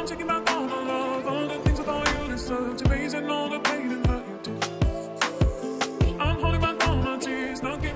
I'm taking back all the love, all the things I thought you deserved, erasing all the pain and hurt you did. I'm holding back all my tears, not giving.